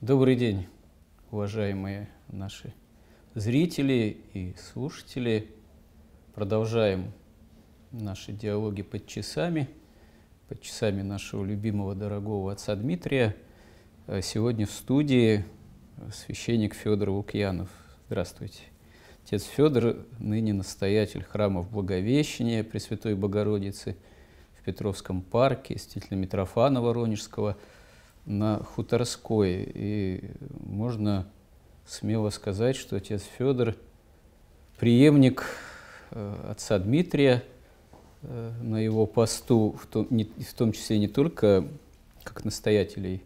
Добрый день, уважаемые наши зрители и слушатели. Продолжаем наши диалоги под часами, под часами нашего любимого дорогого отца Дмитрия. А сегодня в студии священник Федор Лукьянов. Здравствуйте. Отец Федор, ныне настоятель храмов Благовещения Пресвятой Богородицы в Петровском парке, стителя Митрофана Воронежского – на Хуторской. И можно смело сказать, что отец Федор преемник э, отца Дмитрия э, на его посту, в том, не, в том числе не только как настоятелей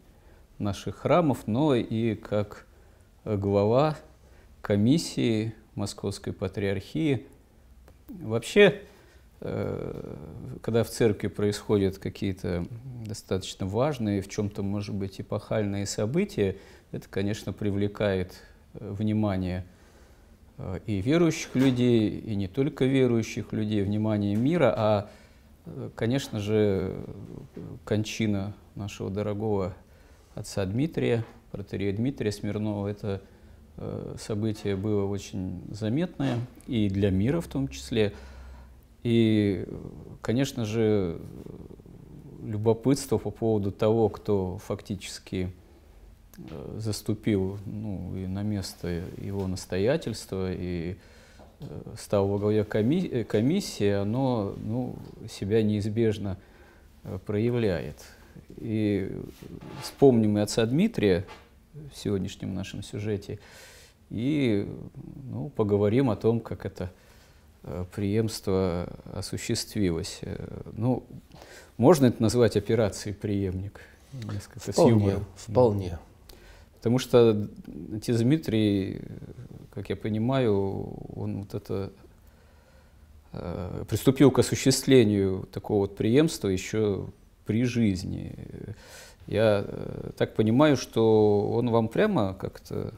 наших храмов, но и как глава комиссии Московской Патриархии. Вообще, когда в церкви происходят какие-то достаточно важные, в чем-то, может быть, эпохальные события, это, конечно, привлекает э, внимание э, и верующих людей, и не только верующих людей, внимание мира, а, конечно же, кончина нашего дорогого отца Дмитрия, протерея Дмитрия Смирнова, это событие было очень заметное и для мира в том числе – и, конечно же, любопытство по поводу того, кто фактически э, заступил ну, и на место его настоятельства, и э, стал во главе э, комиссии, оно ну, себя неизбежно проявляет. И вспомним мы отца Дмитрия в сегодняшнем нашем сюжете, и ну, поговорим о том, как это – преемство осуществилось. Э, ну, можно это назвать операцией преемник? Несколько вполне, вполне. Потому что отец Дмитрий, как я понимаю, он вот это э, приступил к осуществлению такого вот преемства еще при жизни. Я так понимаю, что он вам прямо как-то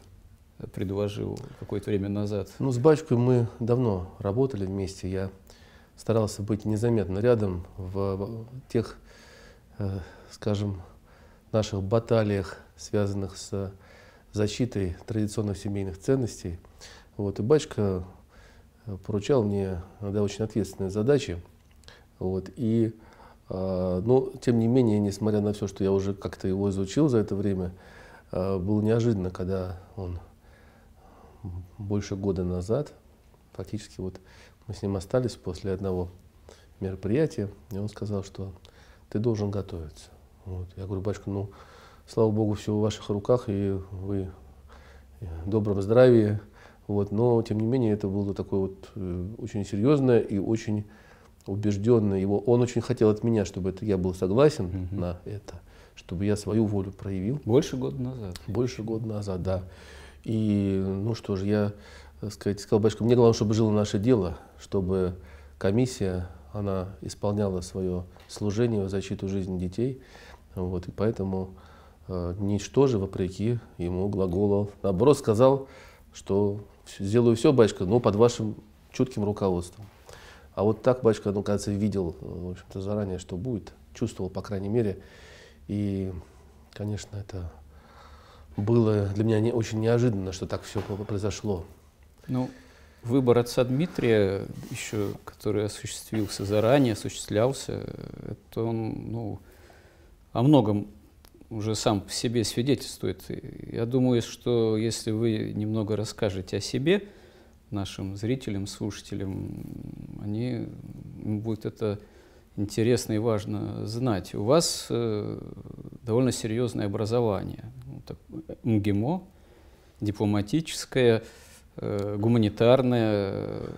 предложил какое-то время назад? Ну, с батюшкой мы давно работали вместе. Я старался быть незаметно рядом в тех, э, скажем, наших баталиях, связанных с защитой традиционных семейных ценностей. Вот, и батюшка э, поручал мне иногда очень ответственные задачи. Вот, и, э, но, тем не менее, несмотря на все, что я уже как-то его изучил за это время, было неожиданно, когда он больше года назад, фактически вот мы с ним остались после одного мероприятия, и он сказал, что ты должен готовиться. Вот. Я говорю, батюшка, ну, слава Богу, все в ваших руках, и вы в добром здравии. Вот. Но, тем не менее, это было такое вот э, очень серьезное и очень убежденное. Его, он очень хотел от меня, чтобы это, я был согласен угу. на это, чтобы я свою волю проявил. Больше года назад. Больше года назад, да. И, ну что же, я, сказать, сказал, батюшка, мне главное, чтобы жило наше дело, чтобы комиссия, она исполняла свое служение в защиту жизни детей. Вот, и поэтому э, ничтоже, вопреки ему глаголал. Наоборот, сказал, что сделаю все, батюшка, но под вашим чутким руководством. А вот так батюшка, ну, кажется, видел, в общем-то, заранее, что будет, чувствовал, по крайней мере. И, конечно, это было для меня не, очень неожиданно, что так все произошло. Ну, выбор отца Дмитрия, еще, который осуществился заранее, осуществлялся, это он ну, о многом уже сам по себе свидетельствует. Я думаю, что если вы немного расскажете о себе нашим зрителям, слушателям, они будет это интересно и важно знать. У вас э, довольно серьезное образование. Ну, так, МГИМО, дипломатическое, э, гуманитарное, э,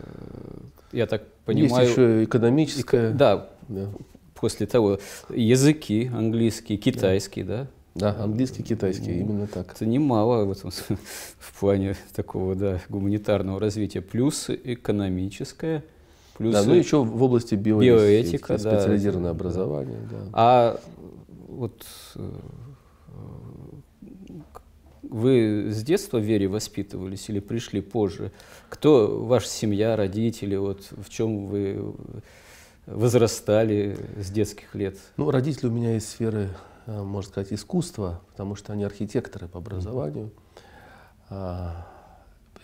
я так понимаю... Есть еще экономическое. Да, да, после того. Языки, английский, китайский, да? Да, английский, китайский, ну, именно так. Это немало в, этом, в плане такого да, гуманитарного развития. Плюс экономическое – Плюс да, ну еще в области биоэтики, биоэтика, специализированное да, образование. Да. А вот э, вы с детства в вере воспитывались или пришли позже? Кто ваша семья, родители, вот в чем вы возрастали с детских лет? Ну, родители у меня из сферы э, можно сказать, искусства, потому что они архитекторы по образованию. А,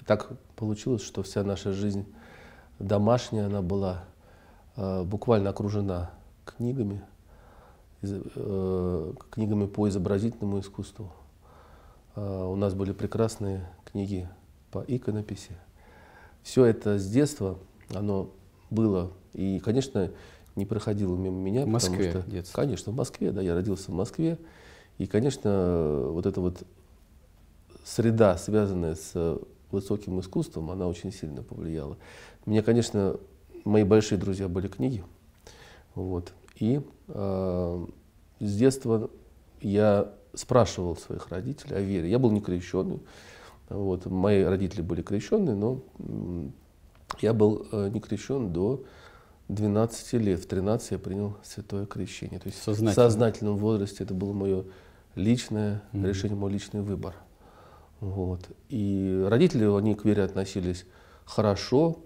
так получилось, что вся наша жизнь домашняя, она была э, буквально окружена книгами, э, книгами по изобразительному искусству. Э, у нас были прекрасные книги по иконописи. Все это с детства, оно было. И, конечно, не проходило мимо меня. В Москве потому что, детство. Конечно, в Москве, да, я родился в Москве. И, конечно, вот эта вот среда, связанная с высоким искусством, она очень сильно повлияла. Мне, конечно, мои большие друзья были книги. Вот. И э, с детства я спрашивал своих родителей о вере. Я был не крещенный. Вот. Мои родители были крещенные, но я был э, не крещен до 12 лет. В 13 я принял святое крещение. То есть Сознательно. в сознательном возрасте это было мое личное Мгм. решение, мой личный выбор. Вот. И родители, они к вере относились хорошо,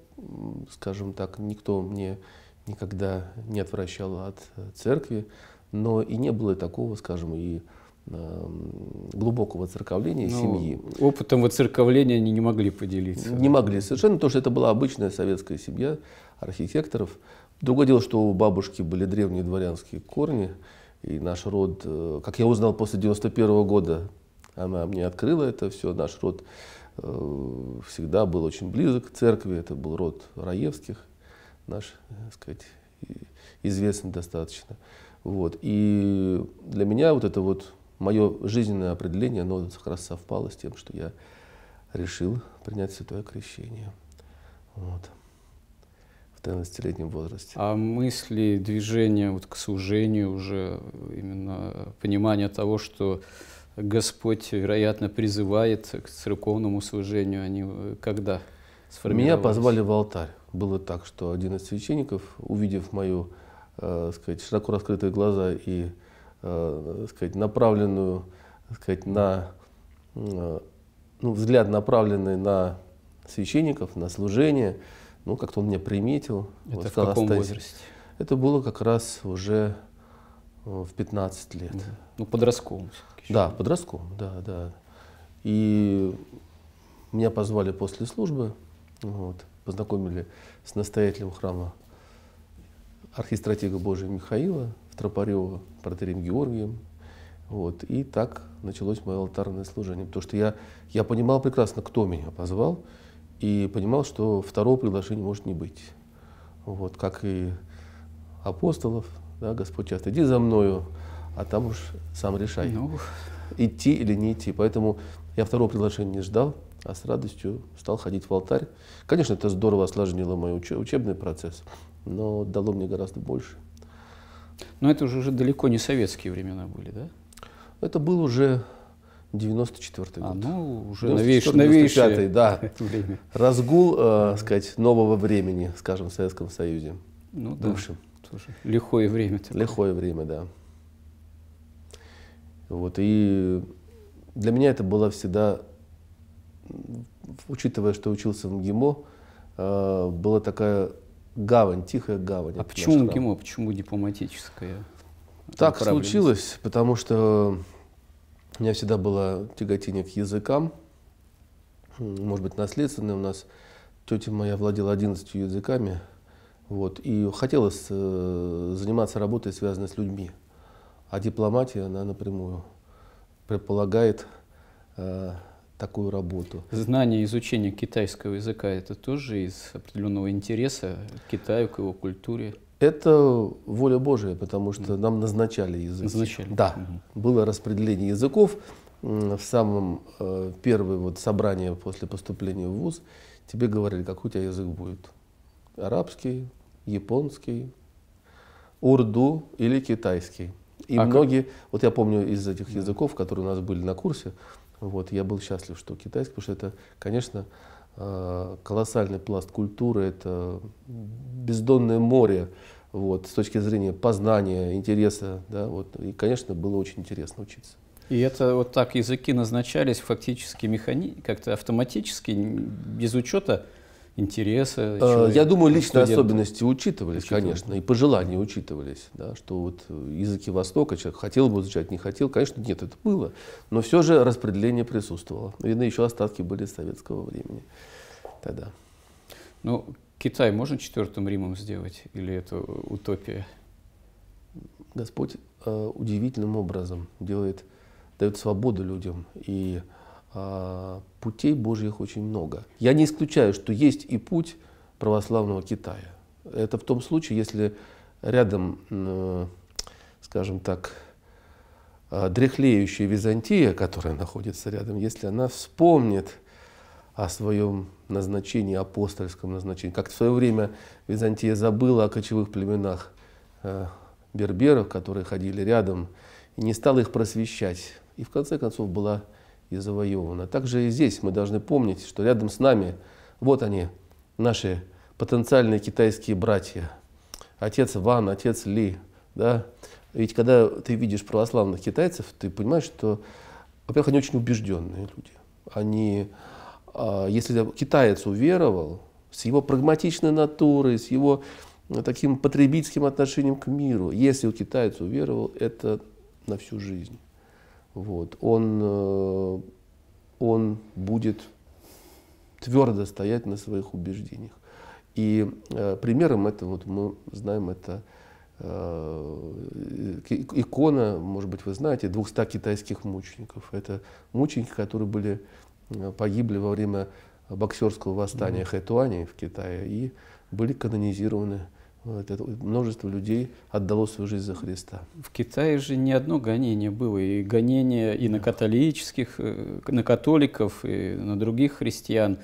скажем так, никто мне никогда не отвращал от церкви, но и не было такого, скажем, и глубокого церковления Ну, семьи. Опытом воцерковления они не могли поделиться. Не могли совершенно, потому что это была обычная советская семья архитекторов. Другое дело, что у бабушки были древние дворянские корни, и наш род, э, как я узнал после 91 года, она мне открыла это все, наш род э, всегда был очень близок к церкви, это был род Раевских, наш, так сказать, известный достаточно. Вот. И для меня вот это вот мое жизненное определение, оно как раз совпало с тем, что я решил принять святое крещение. Вот. В 13-летнем возрасте. А мысли, движения вот к сужению уже, именно понимание того, что Господь, вероятно, призывает к церковному служению, они э, когда? Меня позвали в алтарь. Было так, что один из священников, увидев мою, э, сказать, широко раскрытые глаза и, э, сказать, направленную, сказать, на, э, ну, взгляд направленный на священников, на служение, ну, как-то он меня приметил. Это вот в каком «Останься». возрасте? Это было как раз уже э, в 15 лет. Ну, подростковом все-таки. Да, подростком, да, да. И меня позвали после службы, вот, познакомили с настоятелем храма архистратига Божия Михаила в Тропарево, протерем Георгием. Вот, и так началось мое алтарное служение. Потому что я, я понимал прекрасно, кто меня позвал, и понимал, что второго приглашения может не быть. Вот, как и апостолов, да, Господь часто, иди за мною, а там уж сам решай Ну, идти или не идти. Поэтому я второго приглашения не ждал, а с радостью стал ходить в алтарь. Конечно, это здорово осложнило мой уче- учебный процесс, но дало мне гораздо больше. но это уже, уже далеко не советские времена были, да? Это был уже 94 А, год. ну, уже 94-й, новейшее, 95-й, новейшее да. время. Разгул, э, сказать, нового времени, скажем, в Советском Союзе. Ну, да, Бывшем. тоже лихое время. такое. Лихое время, да. Вот, и для меня это было всегда, учитывая, что учился в МГИМО, э, была такая гавань, тихая гавань. А почему. МГИМО, почему дипломатическое? Так случилось, потому что у меня всегда было тяготение к языкам. Может быть, наследственное у нас. Тетя моя владела 11 языками. Вот, и хотелось э, заниматься работой, связанной с людьми. А дипломатия, она напрямую предполагает э, такую работу. Знание, изучение китайского языка – это тоже из определенного интереса к Китаю, к его культуре. Это воля Божия, потому что нам назначали языки. Назначали. Да, Мгм. было распределение языков. В самом э, первое вот собрание после поступления в ВУЗ тебе говорили, какой у тебя язык будет. Арабский, японский, урду или китайский. И А как- многие, вот я помню из этих языков, которые у нас были на курсе, вот я был счастлив, что китайский, потому что это, конечно, э, колоссальный пласт культуры, это бездонное море, вот, с точки зрения познания, интереса, да, вот, и, конечно, было очень интересно учиться. И это вот так языки назначались фактически механи... как-то автоматически, без учета интереса. Человек, Я думаю, личные студент. особенности учитывались, учитывались, конечно, и пожелания учитывались, да, что вот языки Востока человек хотел бы изучать, не хотел, конечно, нет, это было, но все же распределение присутствовало. Видно, еще остатки были советского времени тогда. Ну, Китай можно четвертым Римом сделать или это утопия? Господь э, удивительным образом делает, дает свободу людям и э, путей Божьих очень много. Я не исключаю, что есть и путь православного Китая. Это в том случае, если рядом, э, скажем так, э, дряхлеющая Византия, которая находится рядом, если она вспомнит о своем назначении, апостольском назначении. Как в свое время Византия забыла о кочевых племенах э, берберов, которые ходили рядом, и не стала их просвещать. И в конце концов была и завоевана. Также и здесь мы должны помнить, что рядом с нами, вот они, наши потенциальные китайские братья. Отец Ван, отец Ли. Да? Ведь когда ты видишь православных китайцев, ты понимаешь, что, во-первых, они очень убежденные люди. Они а, если китаец уверовал, с его прагматичной натурой, с его э, таким потребительским отношением к миру, если у китайца уверовал, это на всю жизнь. Вот. Он, э, он будет твердо стоять на своих убеждениях. И э, примером это, вот мы знаем, это э, икона, может быть, вы знаете, 200 китайских мучеников. Это мученики, которые были погибли во время боксерского восстания mm-hmm. Хэтуани в Китае и были канонизированы. Вот это множество людей отдало свою жизнь за Христа. В Китае же не одно гонение было, и гонение и на католических, э, на католиков, и на других христиан.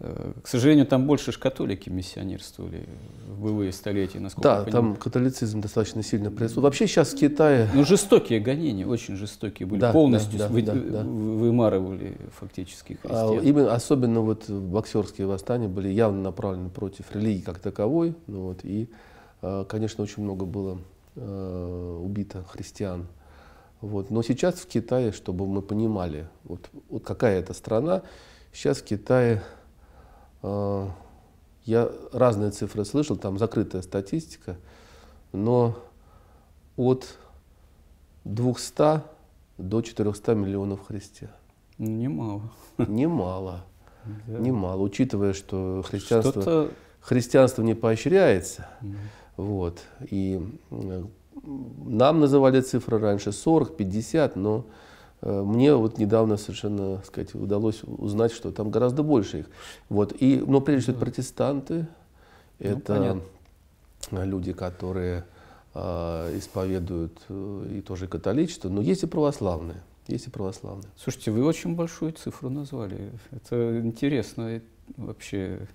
Э, к сожалению, там больше ж католики миссионерствовали в былые столетия, насколько да, я понимаю. там католицизм достаточно сильно присутствует. Вообще сейчас в Китае... Ну, жестокие гонения, очень жестокие были, да, полностью да, да, вы, да, да. вымарывали фактически христиан. А, именно, особенно вот боксерские восстания были явно направлены против религии как таковой. Ну, вот, и, а, конечно, очень много было а, убито христиан. Вот. Но сейчас в Китае, чтобы мы понимали, вот, вот какая это страна, сейчас в Китае а, я разные цифры слышал, там закрытая статистика, но от 200 до 400 миллионов христиан. Немало. Немало. Да. Немало, учитывая, что христианство, христианство не поощряется. Mm. Вот. И нам называли цифры раньше 40, 50, но Э, мне вот недавно совершенно сказать, удалось узнать, что там гораздо больше их. Вот. И, но прежде всего это протестанты, ну, это люди, которые э, исповедуют э, и тоже католичество, но есть и православные. Есть и православные. Слушайте, вы очень большую цифру назвали. Это интересно вообще Э,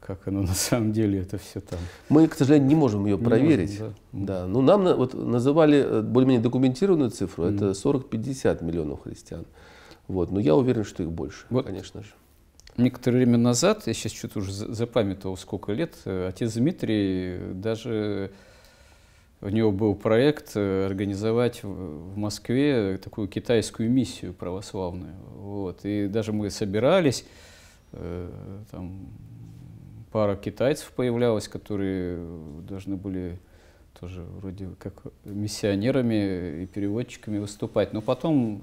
как оно на самом деле это все там. Мы, к сожалению, не можем ее проверить. Можем, да. да. Ну, нам вот называли э, более-менее документированную цифру, mm. это 40-50 миллионов христиан. Вот. Но я уверен, что их больше, вот. конечно же. Некоторое время назад, я сейчас что-то уже запамятовал, сколько лет, э, отец Дмитрий даже у него был проект организовать в Москве такую китайскую миссию православную. Вот. И даже мы собирались, там, пара китайцев появлялась, которые должны были тоже вроде как миссионерами и переводчиками выступать. Но потом,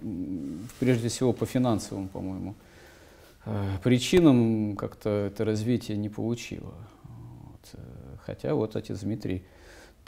прежде всего по финансовым, по-моему, э, причинам как-то это развитие не получило. Вот. Хотя вот отец Дмитрий,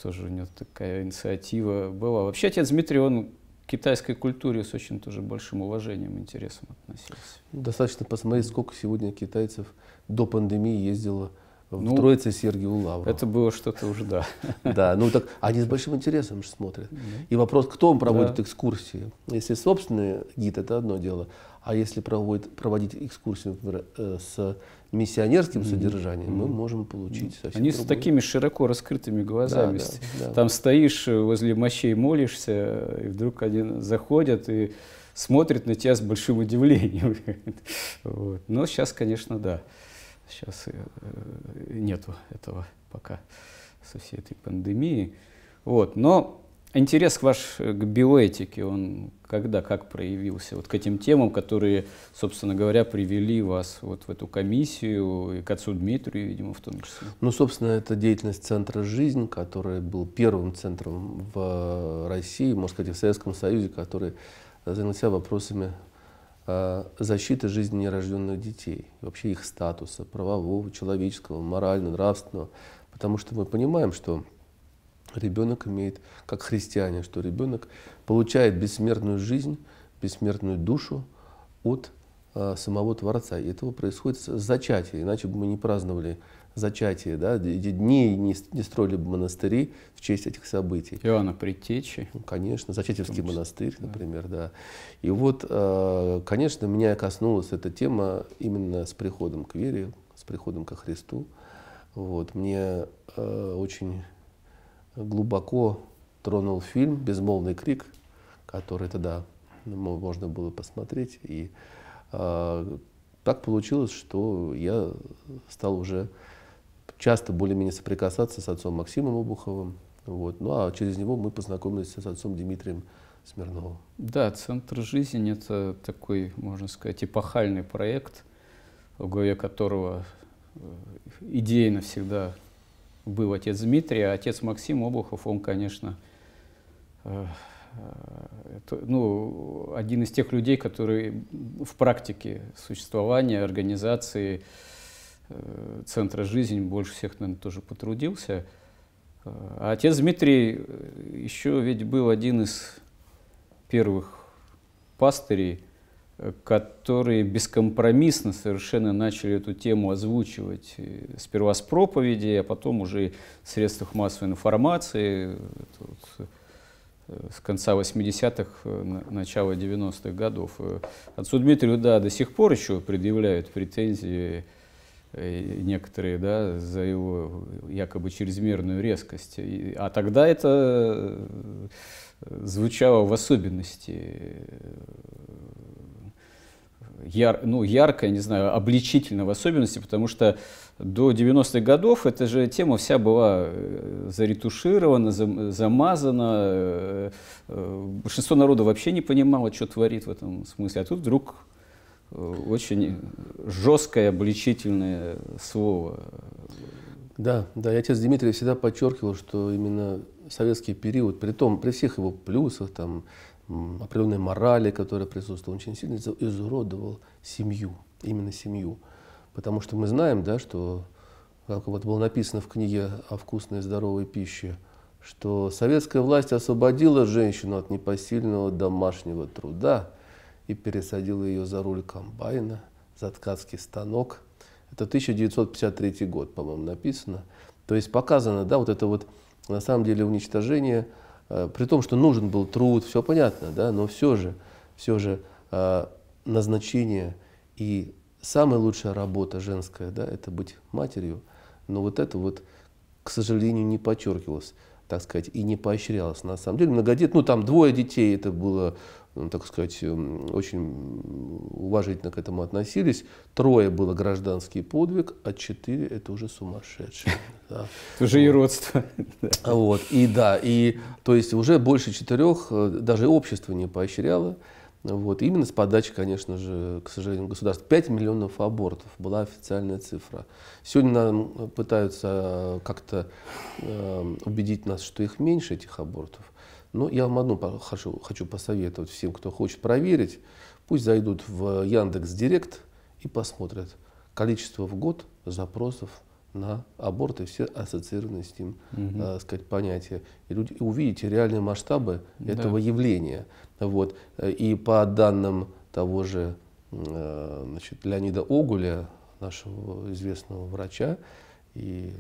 тоже у него такая инициатива была. Вообще отец Дмитрий, он к китайской культуре с очень тоже большим уважением, интересом относился. Достаточно посмотреть, сколько сегодня китайцев до пандемии ездила в ну, Троице Сергию Лавру. Это было что-то уже, да. Да, ну так они с большим интересом же смотрят. И вопрос, кто проводит да. экскурсии. Если собственный гид, это одно дело. А если проводит, проводить экскурсию например, э, с миссионерским mm-hmm. содержанием, mm-hmm. мы можем получить совсем Они другое. с такими широко раскрытыми глазами. Да, да, да. Там стоишь возле мощей, молишься, и вдруг один заходят и смотрят на тебя с большим удивлением. вот. Но сейчас, конечно, да. Сейчас э, нету этого пока со всей этой пандемией. Вот. Но Интерес ваш к биоэтике, он когда, как проявился? Вот к этим темам, которые, собственно говоря, привели вас вот в эту комиссию и к отцу Дмитрию, видимо, в том числе. Ну, собственно, это деятельность Центра «Жизнь», который был первым центром в России, можно сказать, в Советском Союзе, который занялся вопросами защиты жизни нерожденных детей, вообще их статуса, правового, человеческого, морального, нравственного. Потому что мы понимаем, что ребенок имеет, как христиане, что ребенок получает бессмертную жизнь, бессмертную душу от э, самого Творца. И этого происходит с зачатия, иначе бы мы не праздновали зачатие, да, дней не, не строили бы монастыри в честь этих событий. Иоанна Предтечи. Ну, конечно, Зачатевский монастырь, например, да. да. И вот, э, конечно, меня коснулась эта тема именно с приходом к вере, с приходом ко Христу. Вот, мне э, очень глубоко тронул фильм «Безмолвный крик», который тогда можно было посмотреть. И э, так получилось, что я стал уже часто более-менее соприкасаться с отцом Максимом Обуховым. Вот. Ну а через него мы познакомились с отцом Дмитрием Смирновым. Да, «Центр жизни» — это такой, можно сказать, эпохальный проект, в главе которого э, идейно всегда был отец Дмитрий, а отец Максим Обухов, он, конечно, э, э, это, ну, один из тех людей, которые в практике существования организации Центра жизни больше всех, наверное, тоже потрудился. А отец Дмитрий еще ведь был один из первых пастырей, которые бескомпромиссно совершенно начали эту тему озвучивать сперва с проповеди, а потом уже в средствах массовой информации вот, э, с конца 80-х, э, начала 90-х годов. Э, отцу Дмитрию, да, до сих пор еще предъявляют претензии некоторые, да, за его якобы чрезмерную резкость. А тогда это звучало в особенности яр, ну, яркая, не знаю, обличительно в особенности, потому что до 90-х годов эта же тема вся была э, заретуширована, замазана. Э, э, большинство народа вообще не понимало, что творит в этом смысле. А тут вдруг очень жесткое, обличительное слово. Да, да, и отец Дмитрий всегда подчеркивал, что именно советский период, при том, при всех его плюсах, там, определенной морали, которая присутствовала, очень сильно изуродовал семью, именно семью. Потому что мы знаем, да, что, как вот было написано в книге о вкусной и здоровой пище, что советская власть освободила женщину от непосильного домашнего труда и пересадила ее за руль комбайна, за ткацкий станок. Это 1953 год, по-моему, написано. То есть показано, да, вот это вот на самом деле уничтожение – Э, при том, что нужен был труд, все понятно, да, но все же, все же э, назначение и самая лучшая работа женская, да, это быть матерью, но вот это вот, к сожалению, не подчеркивалось, так сказать, и не поощрялось. На самом деле, многодет, ну там двое детей, это было так сказать, эм, очень уважительно к этому относились. Трое было гражданский подвиг, а четыре это уже сумасшедшие. Да. Это уже и родство. Вот, и да, и то есть уже больше четырех э, даже общество не поощряло. Вот, именно с подачи, конечно же, к сожалению, государства. 5 миллионов абортов была официальная цифра. Сегодня нам пытаются как-то э, убедить нас, что их меньше, этих абортов. Но я вам одну хочу, хочу посоветовать всем, кто хочет проверить. Пусть зайдут в Яндекс Директ и посмотрят количество в год запросов на аборт и все ассоциированные с ним угу. э, сказать, понятия. И, люди, и увидите реальные масштабы да. этого явления. Вот. И по данным того же э, значит, Леонида Огуля, нашего известного врача и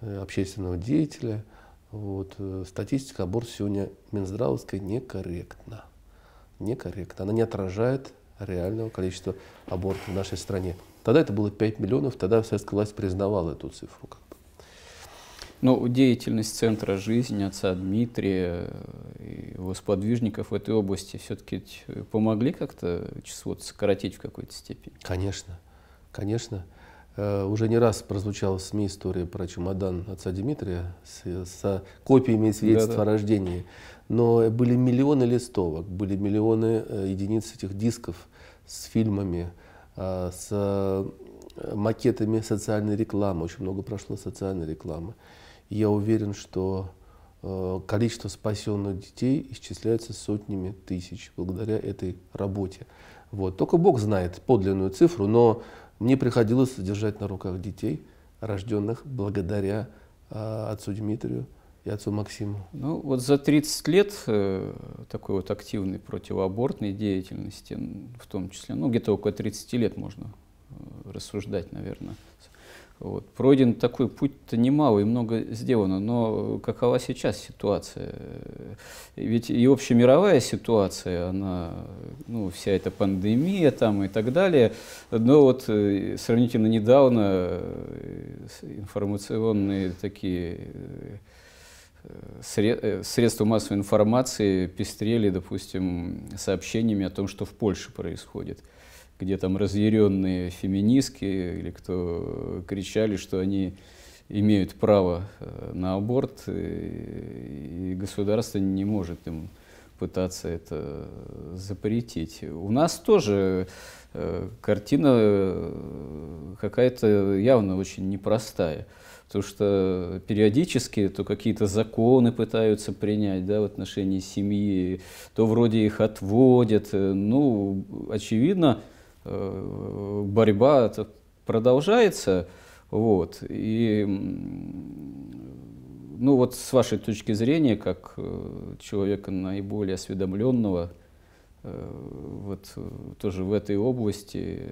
э, общественного деятеля, вот, э, статистика абортов сегодня Минздравовская некорректна. Некорректна. Она не отражает реального количества абортов в нашей стране. Тогда это было 5 миллионов, тогда советская власть признавала эту цифру. Как бы. Ну, деятельность Центра жизни отца Дмитрия и его сподвижников в этой области все-таки помогли как-то число сократить в какой-то степени? Конечно, конечно. Э, уже не раз прозвучала в СМИ история про чемодан отца Дмитрия с, с копиями свидетельств да, да. о рождении. Но были миллионы листовок, были миллионы э, единиц этих дисков с фильмами, э, с макетами социальной рекламы. Очень много прошло социальной рекламы. И я уверен, что количество спасенных детей исчисляется сотнями тысяч благодаря этой работе. Вот. Только Бог знает подлинную цифру, но мне приходилось содержать на руках детей, рожденных благодаря э, отцу Дмитрию и отцу Максиму. Ну вот за 30 лет э, такой вот активной противоабортной деятельности, в том числе, ну где-то около 30 лет можно э, рассуждать, наверное, вот. Пройден такой путь-то немало и много сделано, но какова сейчас ситуация? Ведь и общемировая ситуация, она, ну, вся эта пандемия там и так далее, но вот э, сравнительно недавно э, информационные такие э, средства массовой информации пестрели, допустим, сообщениями о том, что в Польше происходит где там разъяренные феминистки или кто кричали, что они имеют право э, на аборт, и, государство не может им пытаться это запретить. У нас тоже э, картина э, какая-то явно очень непростая. Потому что периодически то какие-то законы пытаются принять да, в отношении семьи, то вроде их отводят. Ну, очевидно, Э, борьба это продолжается. Вот. И ну вот с вашей точки зрения, как э, человека наиболее осведомленного, э, вот тоже в этой области,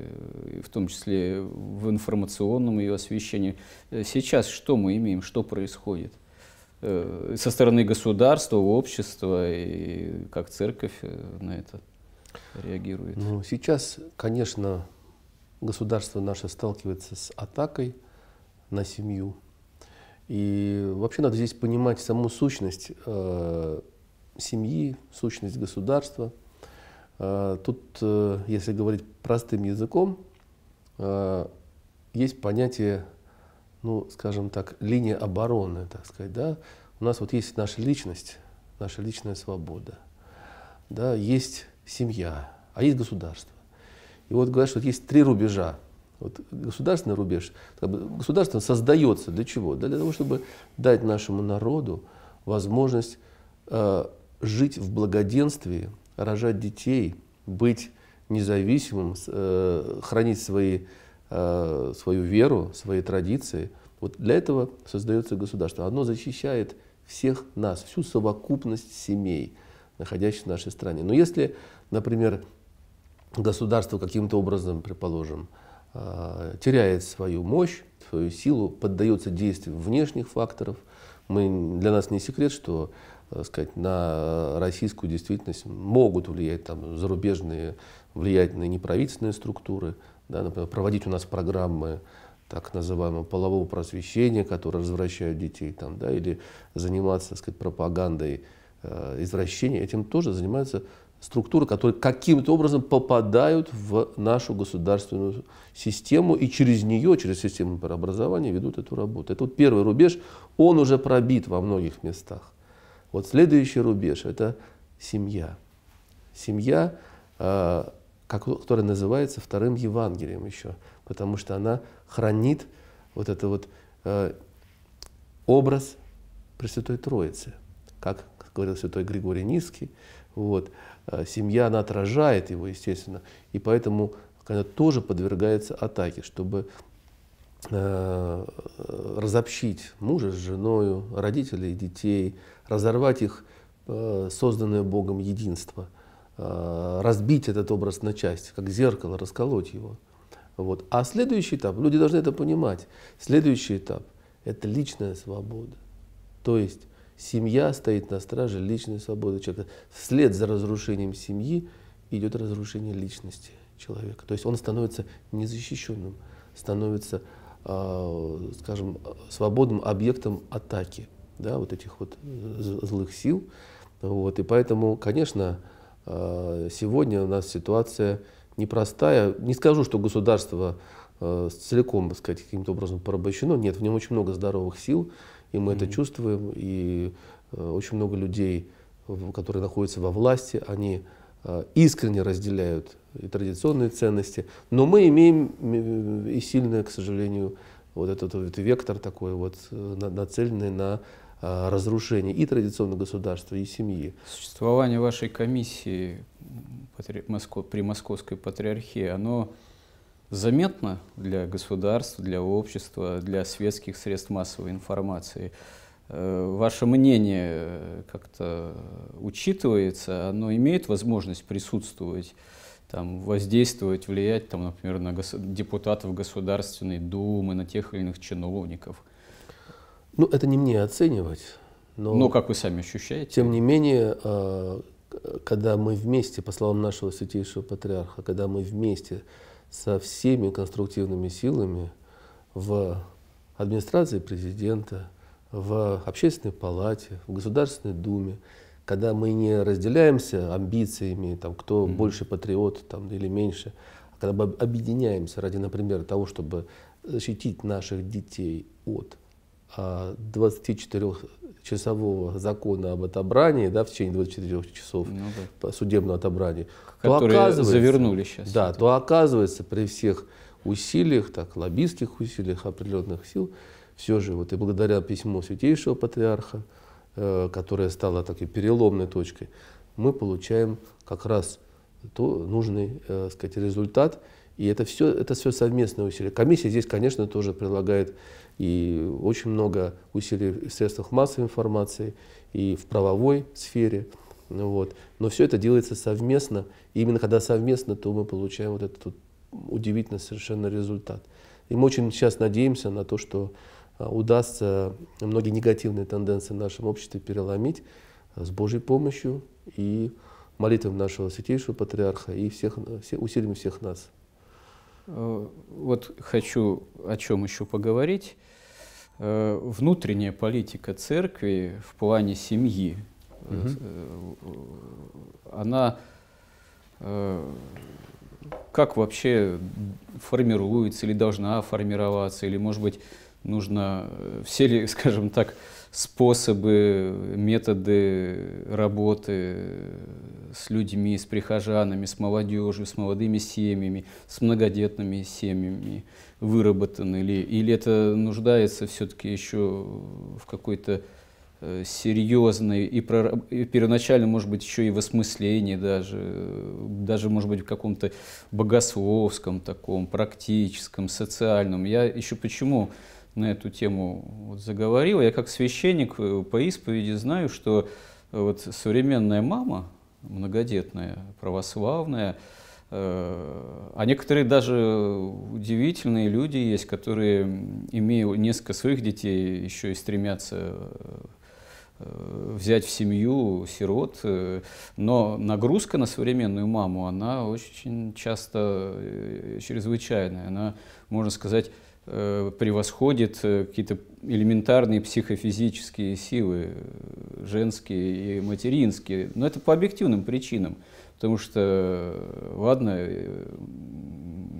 в том числе в информационном ее освещении, сейчас что мы имеем, что происходит? со стороны государства, общества и как церковь на это реагирует? Ну, сейчас, конечно, государство наше сталкивается с атакой на семью. И вообще надо здесь понимать саму сущность э, семьи, сущность государства. Э, тут, э, если говорить простым языком, э, есть понятие, ну, скажем так, линия обороны, так сказать, да. У нас вот есть наша личность, наша личная свобода, да, есть семья, а есть государство. И вот говорят, что есть три рубежа. Вот государственный рубеж, как бы государство создается для чего? Для того, чтобы дать нашему народу возможность э, жить в благоденствии, рожать детей, быть независимым, э, хранить свои, э, свою веру, свои традиции. Вот для этого создается государство. Оно защищает всех нас, всю совокупность семей, находящихся в нашей стране. Но если например, государство каким-то образом, предположим, а, теряет свою мощь, свою силу, поддается действию внешних факторов. Мы, для нас не секрет, что так сказать, на российскую действительность могут влиять там, зарубежные влиятельные неправительственные структуры, да, например, проводить у нас программы так называемого полового просвещения, которые развращают детей, там, да, или заниматься так сказать, пропагандой э, извращения, этим тоже занимаются структуры, которые каким-то образом попадают в нашу государственную систему и через нее, через систему преобразования ведут эту работу. Это вот первый рубеж, он уже пробит во многих местах. Вот следующий рубеж – это семья. Семья, а, которая называется вторым Евангелием еще, потому что она хранит вот это вот а, образ Пресвятой Троицы, как говорил святой Григорий Низкий, вот, Э, семья, она отражает его, естественно, и поэтому она тоже подвергается атаке, чтобы э, разобщить мужа с женой, родителей, детей, разорвать их э, созданное Богом единство, разбить этот образ на части, как зеркало, расколоть его. Вот. А следующий этап, люди должны это понимать, следующий этап – это личная свобода. То есть Семья стоит на страже личной свободы человека. Вслед за разрушением семьи идет разрушение личности человека. То есть он становится незащищенным, становится, э, скажем, свободным объектом атаки да, вот этих вот злых сил. Вот. И поэтому, конечно, э, сегодня у нас ситуация непростая. Не скажу, что государство э, целиком, так сказать, каким-то образом порабощено. Нет, в нем очень много здоровых сил, и мы mm-hmm. это чувствуем, и э, очень много людей, которые находятся во власти, они э, искренне разделяют и традиционные ценности, но мы имеем и сильное, к сожалению, вот этот вот вектор такой вот нацеленный на разрушение и традиционного государства, и семьи. Существование вашей комиссии при Московской патриархии, оно заметно для государства, для общества, для светских средств массовой информации. Э, ваше мнение как-то учитывается, оно имеет возможность присутствовать, там, воздействовать, влиять, там, например, на гос депутатов Государственной Думы, на тех или иных чиновников? Ну, это не мне оценивать. Но, но как вы сами ощущаете? Тем не менее, э, когда мы вместе, по словам нашего святейшего патриарха, когда мы вместе со всеми конструктивными силами в администрации президента, в общественной палате, в Государственной Думе, когда мы не разделяемся амбициями, там, кто mm-hmm. больше патриот там, или меньше, а когда мы объединяемся ради, например, того, чтобы защитить наших детей от 24 часового закона об отобрании, да, в течение 24 часов ну, да. судебного отобрания, Которые то оказывается, завернули сейчас. Да, это. то оказывается при всех усилиях, так, лоббистских усилиях определенных сил, все же вот и благодаря письму Святейшего Патриарха, э, которое стало такой переломной точкой, мы получаем как раз то, нужный э, сказать, результат. И это все, это все совместное усилие. Комиссия здесь, конечно, тоже предлагает и очень много усилий в средствах массовой информации и в правовой сфере. Вот. Но все это делается совместно. И именно когда совместно, то мы получаем вот этот вот удивительный совершенно результат. И мы очень сейчас надеемся на то, что а, удастся многие негативные тенденции в нашем обществе переломить а, с Божьей помощью и молитвами нашего святейшего патриарха и всех, все, усилиями всех нас. Э, вот хочу о чем еще поговорить. Э, внутренняя политика церкви в плане семьи, угу. она как вообще формируется или должна формироваться, или, может быть, нужно все ли, скажем так, способы, методы работы с людьми, с прихожанами, с молодежью, с молодыми семьями, с многодетными семьями выработаны, или, или это нуждается все-таки еще в какой-то э, серьезной и, про, и первоначально, может быть, еще и в осмыслении даже, даже, может быть, в каком-то богословском таком, практическом, социальном. Я еще почему на эту тему вот заговорил. Я как священник э, по исповеди знаю, что э, вот современная мама, многодетная, православная, э, а некоторые даже удивительные люди есть, которые, имея несколько своих детей, еще и стремятся взять в семью сирот, но нагрузка на современную маму, она очень часто чрезвычайная. Она, можно сказать, превосходит э, какие-то элементарные психофизические силы, э, женские и материнские. Но это по объективным причинам. Потому что, ладно,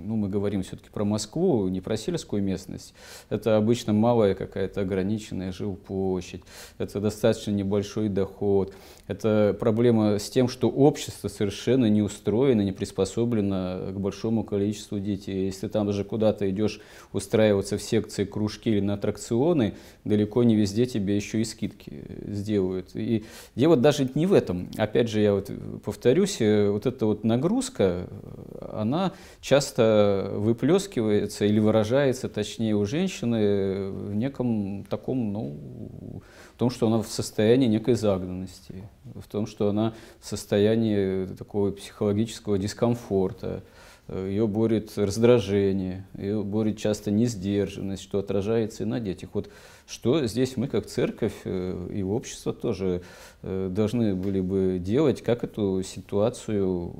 ну, мы говорим все-таки про Москву, не про сельскую местность. Это обычно малая какая-то ограниченная жилплощадь, это достаточно небольшой доход. Это проблема с тем, что общество совершенно не устроено, не приспособлено к большому количеству детей. Если там даже куда-то идешь устраиваться в секции, кружки или на аттракционы, далеко не везде тебе еще и скидки сделают. И дело даже не в этом. Опять же, я вот повторюсь, вот эта вот нагрузка, она часто выплескивается или выражается, точнее, у женщины в неком таком, ну, в том, что она в состоянии некой загнанности, в том, что она в состоянии такого психологического дискомфорта, ее борет раздражение, ее борет часто несдержанность, что отражается и на детях. Вот что здесь мы, как церковь э, и общество тоже э, должны были бы делать, как эту ситуацию,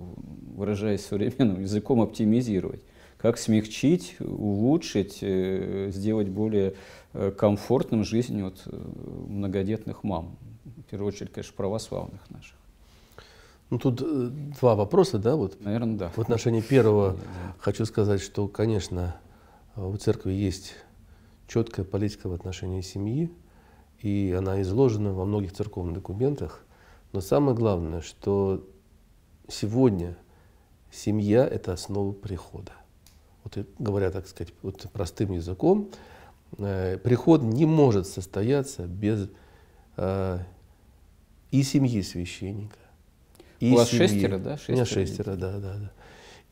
выражаясь современным языком, оптимизировать как смягчить, улучшить, э, сделать более комфортным жизнь вот многодетных мам. В первую очередь, конечно, православных наших. Ну, тут два вопроса, да, вот. Наверное, да. В отношении первого хочу сказать, что, конечно, у церкви есть четкая политика в отношении семьи, и она изложена во многих церковных документах. Но самое главное, что сегодня семья – это основа прихода. Вот говоря, так сказать, вот простым языком, э, приход не может состояться без э, и семьи священника. И У вас семьи. шестеро, да? Шестеро, У меня шестеро, да, да, да.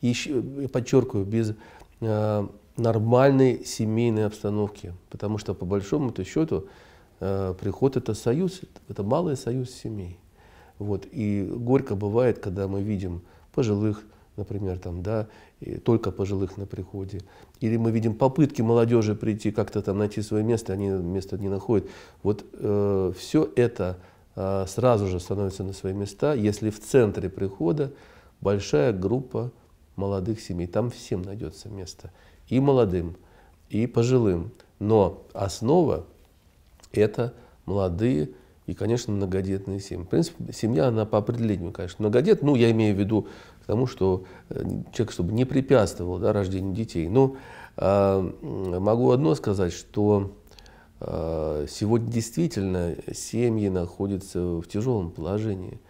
И еще, подчеркиваю, без э, нормальной семейной обстановки, потому что по большому-то счету э, приход это союз, это малый союз семей. Вот. И горько бывает, когда мы видим пожилых, например, там, да, только пожилых на приходе. Или мы видим попытки молодежи прийти как-то там найти свое место, они место не находят. Вот э, все это сразу же становится на свои места, если в центре прихода большая группа молодых семей. Там всем найдется место. И молодым, и пожилым. Но основа – это молодые и, конечно, многодетные семьи. В принципе, семья, она по определению, конечно, многодет. Ну, я имею в виду к тому, что э, человек, чтобы не препятствовал да, рождению детей. Но э, могу одно сказать, что э, сегодня действительно семьи находятся в тяжелом положении.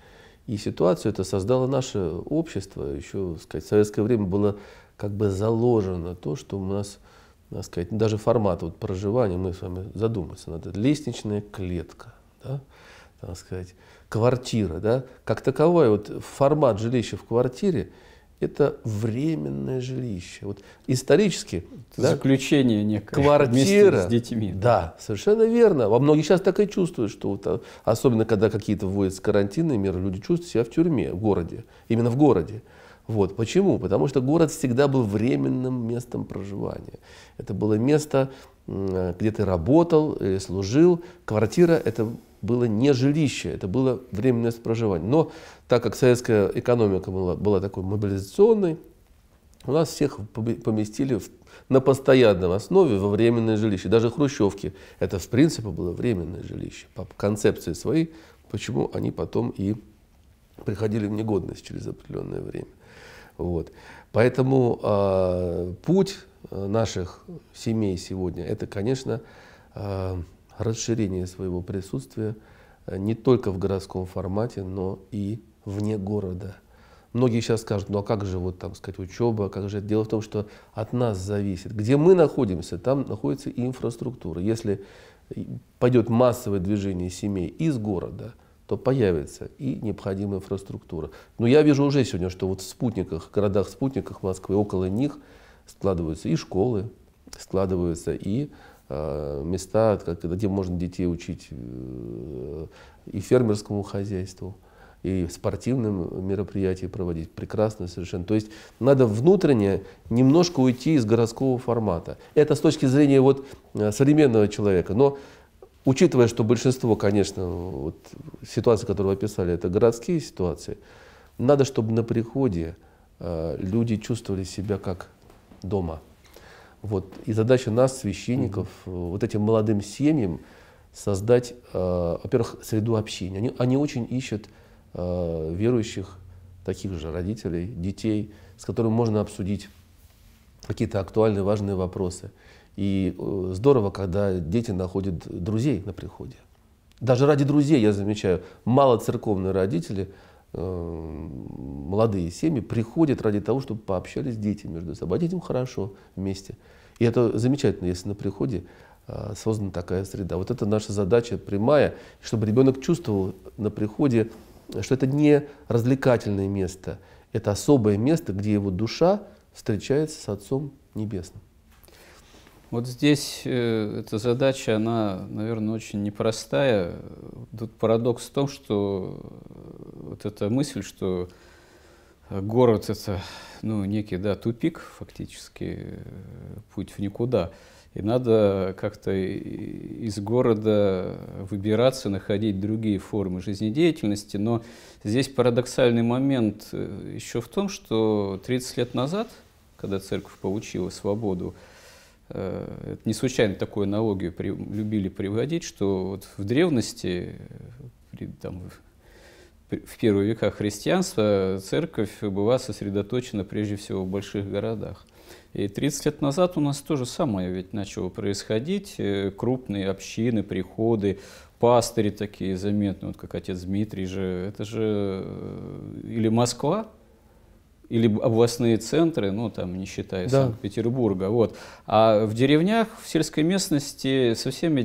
И ситуацию это создало наше общество. Еще, сказать, в советское время было как бы заложено то, что у нас, так сказать, даже формат вот проживания, мы с вами задуматься надо, лестничная клетка да, так сказать, квартира, да, как таковой вот формат жилища в квартире – это временное жилище. Вот исторически да, заключение некое квартира, с детьми. Да, совершенно верно. Во многие сейчас так и чувствуют, что вот, а, особенно когда какие-то вводятся карантинные меры, люди чувствуют себя в тюрьме, в городе, именно в городе. Вот. Почему? Потому что город всегда был временным местом проживания. Это было место, где ты работал или служил. Квартира – это было не жилище, это было временное проживания. Но так как советская экономика была, была такой мобилизационной, у нас всех поместили в, на постоянной основе во временное жилище. Даже хрущевки – это в принципе было временное жилище. По концепции своей, почему они потом и приходили в негодность через определенное время. Вот. Поэтому э, путь наших семей сегодня – это, конечно, э, расширение своего присутствия э, не только в городском формате, но и вне города. Многие сейчас скажут, ну а как же вот там сказать учеба, как же дело в том, что от нас зависит. Где мы находимся, там находится и инфраструктура. Если пойдет массовое движение семей из города, то появится и необходимая инфраструктура. Но я вижу уже сегодня, что вот в спутниках, городах-спутниках Москвы, около них складываются и школы, складываются и Э, места, где можно детей учить э, и фермерскому хозяйству, и спортивным мероприятия проводить. Прекрасно совершенно. То есть надо внутренне немножко уйти из городского формата. Это с точки зрения вот э, современного человека. Но учитывая, что большинство, конечно, вот, ситуаций, которые вы описали, это городские ситуации, надо, чтобы на приходе люди чувствовали себя как дома. Вот. И задача нас, священников, mm-hmm. вот этим молодым семьям создать, э, во-первых, среду общения. Они, они очень ищут э, верующих, таких же родителей, детей, с которыми можно обсудить какие-то актуальные, важные вопросы. И э, здорово, когда дети находят друзей на приходе. Даже ради друзей, я замечаю, мало церковные родители, молодые семьи приходят ради того, чтобы пообщались дети между собой. А детям хорошо вместе. И это замечательно, если на приходе э, создана такая среда. Вот это наша задача прямая, чтобы ребенок чувствовал на приходе, что это не развлекательное место, это особое место, где его душа встречается с Отцом Небесным. Вот здесь э, эта задача, она, наверное, очень непростая. Тут парадокс в том, что э, вот эта мысль, что город – это ну, некий да, тупик, фактически, э, путь в никуда. И надо как-то из города выбираться, находить другие формы жизнедеятельности. Но здесь парадоксальный момент еще в том, что 30 лет назад, когда церковь получила свободу, это не случайно такую аналогию при, любили приводить, что вот в древности, при, там, в первые века христианства, церковь была сосредоточена прежде всего в больших городах. И 30 лет назад у нас то же самое ведь начало происходить. Э, крупные общины, приходы, пастыри такие заметные, вот как отец Дмитрий же. Это же э, или Москва, или областные центры, ну там не считая да. Санкт-Петербурга, вот. А в деревнях, в сельской местности совсем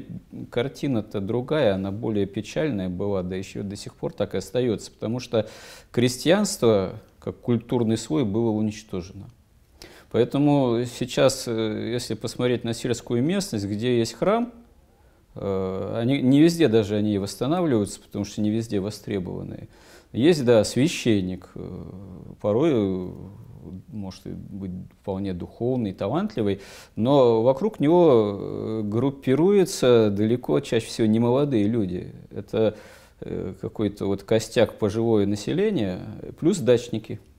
картина-то другая, она более печальная была, да еще до сих пор так и остается, потому что крестьянство как культурный слой было уничтожено. Поэтому сейчас, э, если посмотреть на сельскую местность, где есть храм, э, они, не везде даже они восстанавливаются, потому что не везде востребованные. Есть, да, священник, э, порой может быть вполне духовный, талантливый, но вокруг него группируются далеко чаще всего не молодые люди. Это какой-то вот костяк пожилое население, плюс дачники –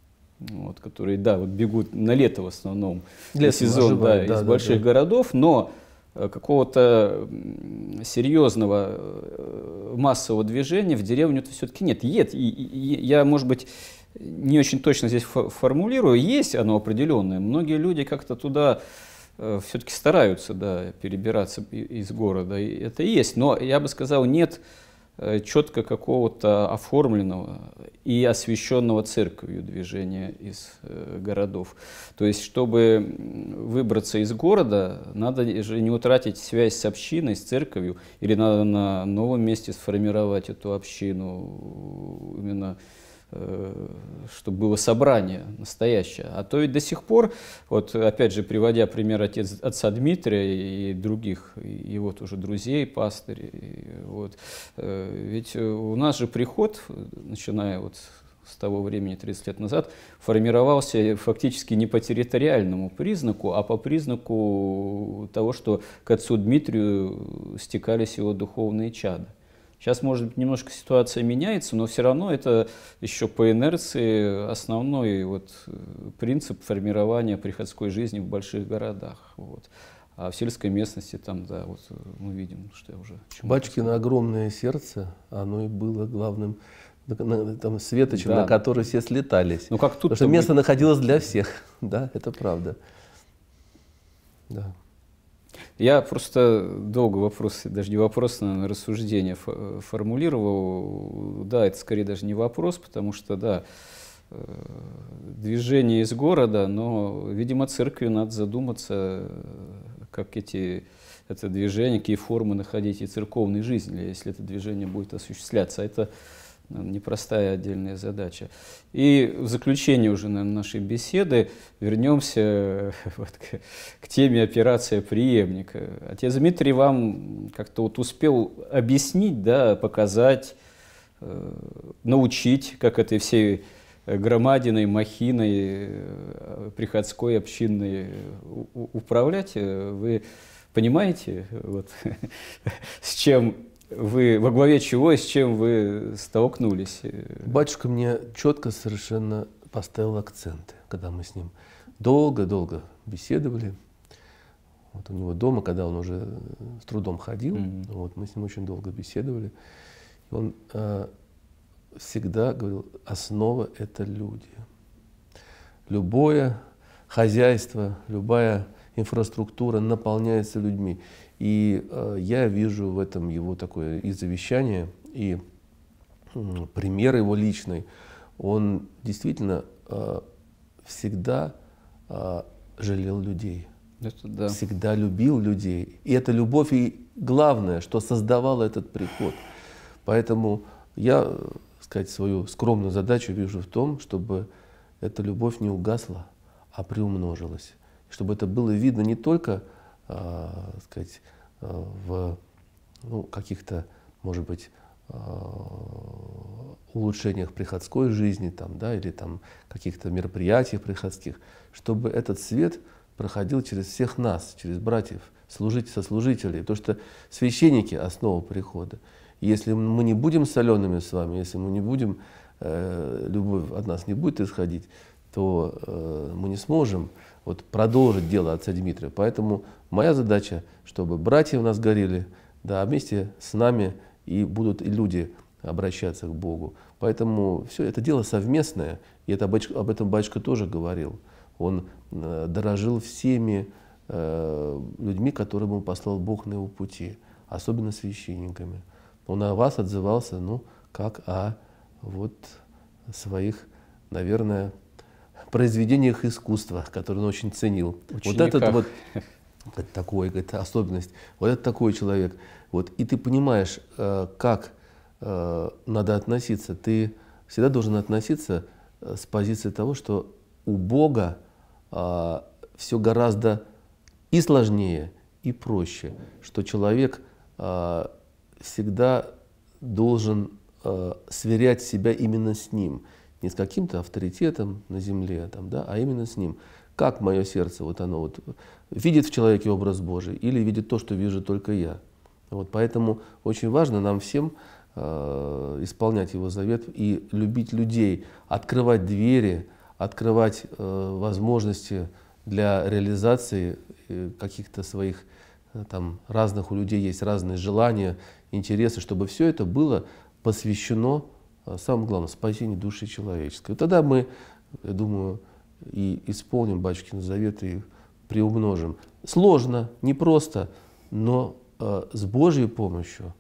вот, которые, да, вот бегут на лето в основном, Для сезон, да, да, из да, больших да. городов, но э, какого-то серьезного э, массового движения в деревню-то все-таки нет. Нет, я, может быть, не очень точно здесь формулирую, есть оно определенное. Многие люди как-то туда э, все-таки стараются да, перебираться из города, и это есть. Но я бы сказал, нет Э, четко какого-то оформленного и освещенного церковью движения из э, городов. То есть, чтобы выбраться из города, надо же не утратить связь с общиной, с церковью, или надо на новом месте сформировать эту общину именно Э, чтобы было собрание настоящее. А то ведь до сих пор, вот опять же, приводя пример отец, отца Дмитрия и других его тоже друзей, пастырей, вот, э, ведь у нас же приход, начиная вот с того времени, 30 лет назад, формировался фактически не по территориальному признаку, а по признаку того, что к отцу Дмитрию стекались его духовные чады. Сейчас, может быть, немножко ситуация меняется, но все равно это еще по инерции основной вот э, принцип формирования приходской жизни в больших городах. Вот. А в сельской местности там, да, вот э, мы видим, что я уже... Бачкино огромное сердце, оно и было главным там, светочем, да. на который все слетались. Ну, как тут Потому что место находилось для всех. Да, это правда. Да. Я просто долго вопрос, даже не вопрос, наверное, рассуждение формулировал. Да, это скорее даже не вопрос, потому что, да, э, движение из города, но, видимо, церкви надо задуматься, как эти, это движение, какие формы находить и церковной жизни, если это движение будет осуществляться. Это непростая отдельная задача. И в заключение уже на нашей беседы вернемся вот к, к теме операция преемника. Отец Дмитрий вам как-то вот успел объяснить, да, показать, э, научить, как этой всей громадиной, махиной, э, приходской, общинной управлять. Вы понимаете, вот, с чем вы во главе чего и с чем вы столкнулись? Батюшка мне четко совершенно поставил акценты, когда мы с ним долго-долго беседовали. Вот у него дома, когда он уже с трудом ходил, mm-hmm. вот мы с ним очень долго беседовали. И он э, всегда говорил, основа это люди. Любое хозяйство, любая инфраструктура наполняется людьми. И э, я вижу в этом его такое и завещание, и э, пример его личный. Он действительно э, всегда э, жалел людей. Это да. Всегда любил людей. И эта любовь и главное, что создавало этот приход. Поэтому я, сказать, свою скромную задачу вижу в том, чтобы эта любовь не угасла, а приумножилась. Чтобы это было видно не только э, сказать, в ну, каких-то, может быть, э, улучшениях приходской жизни там, да, или там каких-то мероприятиях приходских, чтобы этот свет проходил через всех нас, через братьев, служить сослужителей. Потому что священники – основа прихода. Если мы не будем солеными с вами, если мы не будем, э, любовь от нас не будет исходить, то э, мы не сможем вот, продолжить дело отца Дмитрия. Поэтому моя задача, чтобы братья у нас горели, да, а вместе с нами и будут и люди обращаться к Богу. Поэтому все это дело совместное, и это, об этом батюшка тоже говорил. он э, дорожил всеми э, людьми, которые ему послал Бог на его пути, особенно священниками. Он о вас отзывался, ну, как о вот своих, наверное, произведениях искусства, которые он очень ценил. Учениках. Вот этот вот это такой, это особенность. Вот это такой человек. Вот, и ты понимаешь, э, как э, надо относиться. Ты всегда должен относиться э, с позиции того, что у Бога все гораздо и сложнее, и проще, что человек всегда должен сверять себя именно с Ним, не с каким-то авторитетом на земле, там, да, а именно с Ним. Как мое сердце, вот оно вот видит в человеке образ Божий или видит то, что вижу только я. Вот, поэтому очень важно нам всем э, исполнять Его завет и любить людей, открывать двери, открывать э, возможности для реализации э, каких-то своих э, там разных у людей есть разные желания, интересы, чтобы все это было посвящено, э, самое главное, спасению души человеческой. Тогда мы, я думаю, и исполним Батюшкин завет и приумножим. Сложно, непросто, но э, с Божьей помощью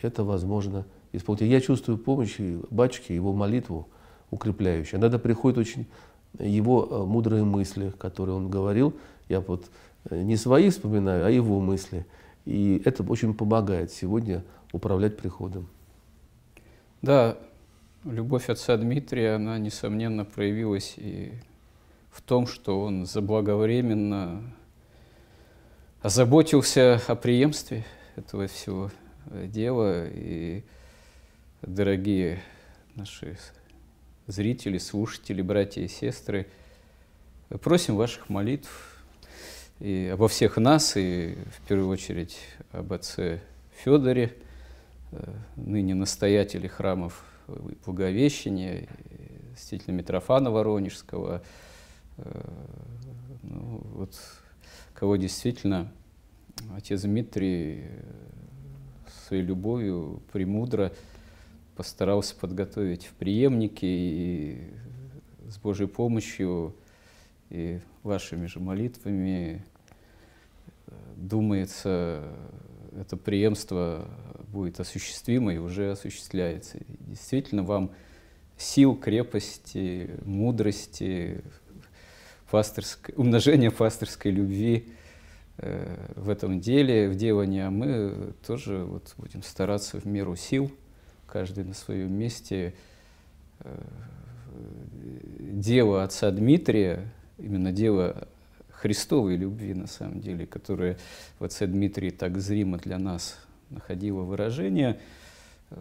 это возможно исполнить. Я чувствую помощь батюшки, его молитву укрепляющую. Иногда приходят очень его э, мудрые мысли, которые он говорил. Я вот э, не свои вспоминаю, а его мысли. И это очень помогает сегодня управлять приходом. Да, любовь отца Дмитрия, она, несомненно, проявилась и в том, что он заблаговременно озаботился о преемстве этого всего дела. И, дорогие наши зрители, слушатели, братья и сестры, просим ваших молитв и обо всех нас, и в первую очередь об отце Федоре, ныне настоятеле храмов Благовещения, святителя Митрофана Воронежского, Э, ну, вот, кого действительно отец Дмитрий э, своей любовью премудро постарался подготовить в преемнике и с Божьей помощью и вашими же молитвами, э, думается, это преемство будет осуществимо и уже осуществляется. Действительно, вам сил, крепости, мудрости, пасторской, умножение пасторской любви э, в этом деле, в делании, а мы тоже вот будем стараться в меру сил, каждый на своем месте, э, дело отца Дмитрия, именно дело Христовой любви, на самом деле, которое в отце Дмитрии так зримо для нас находило выражение, э,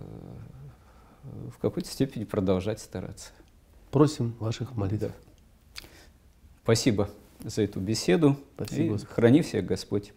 в какой-то степени продолжать стараться. Просим ваших молитв. Да. Спасибо за эту беседу. Спасибо. И храни всех Господь.